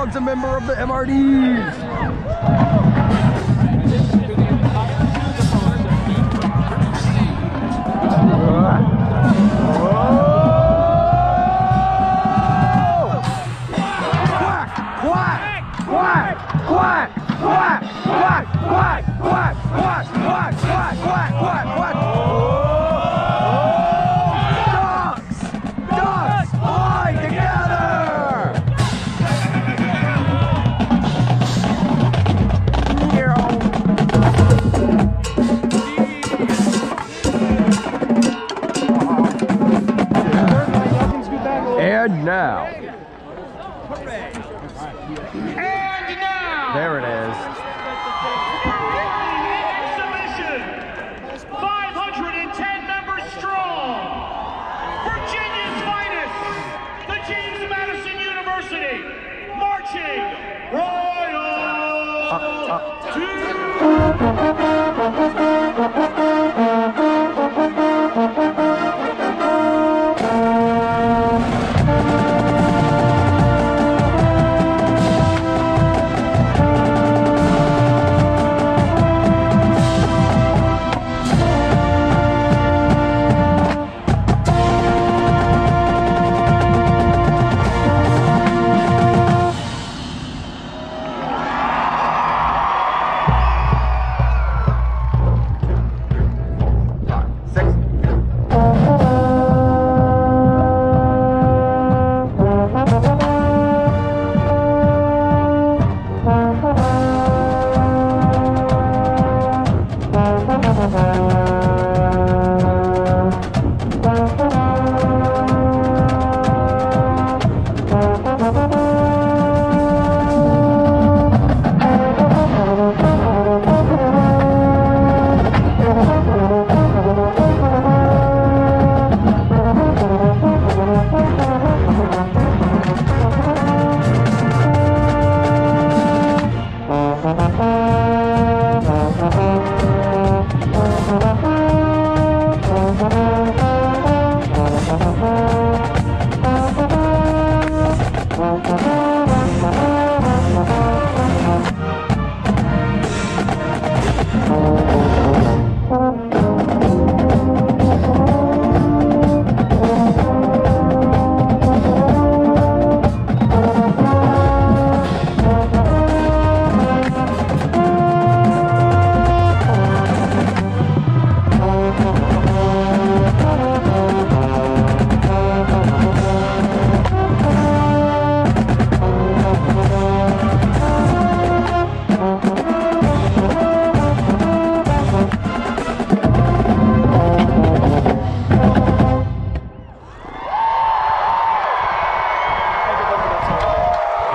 Dog's a member of the MRDs. And now. There it is. Submission. 510 members strong. Virginia's finest. The James Madison University. Marching uh, uh.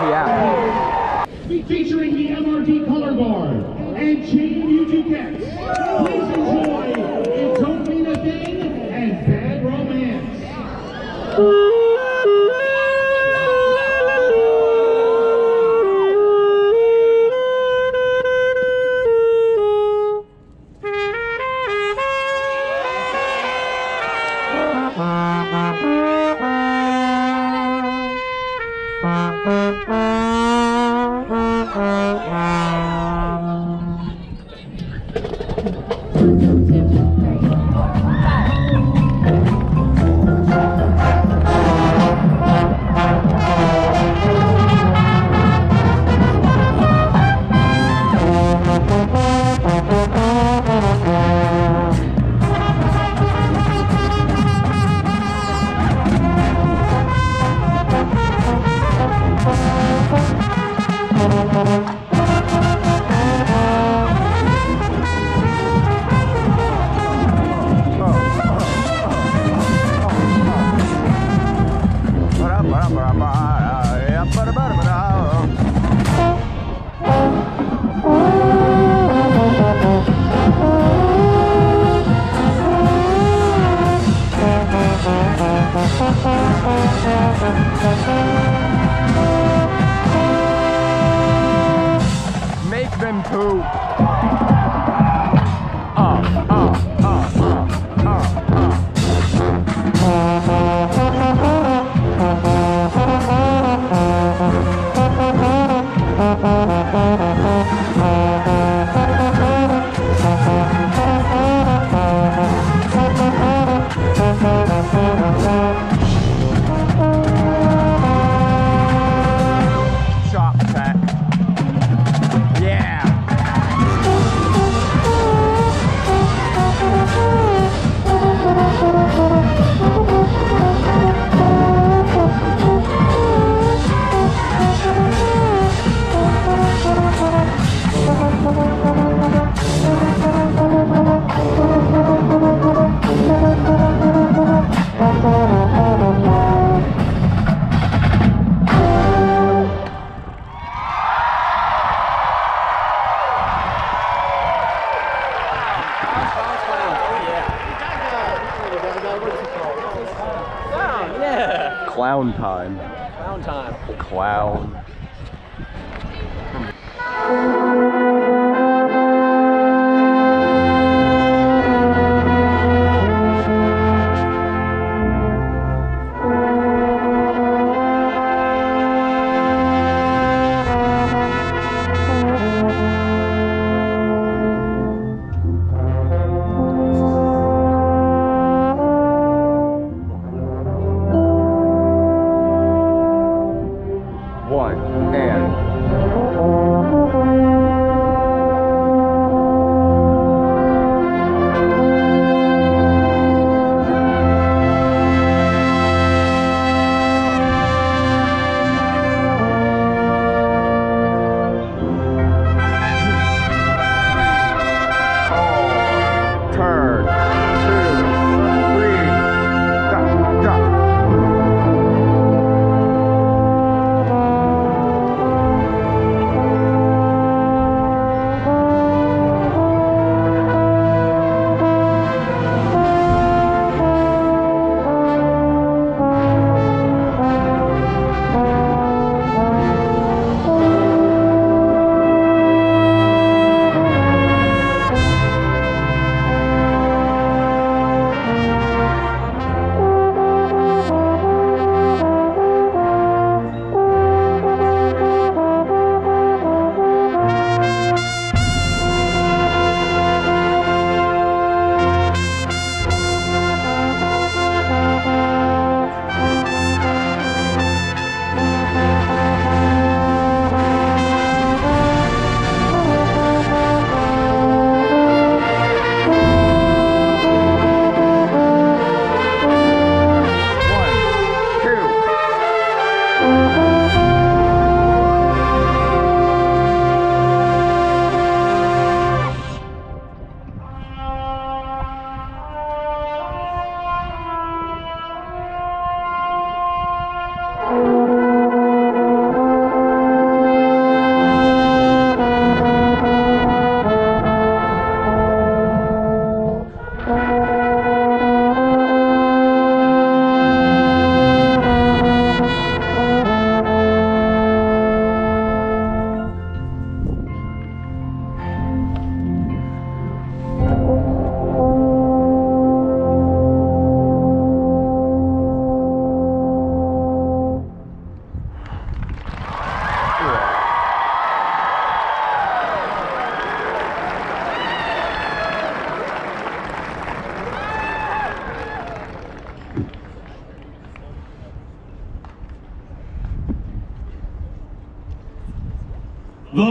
Yeah. Featuring the MRD Color Guard and Chain Music Cats. Make them poop. Uh, uh, clown time. Clown time. Clown. One and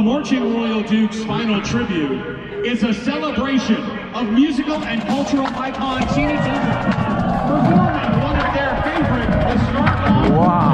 Marching Royal Duke's final tribute is a celebration of musical and cultural icon Tina Turner performing one of their favorite historic Wow.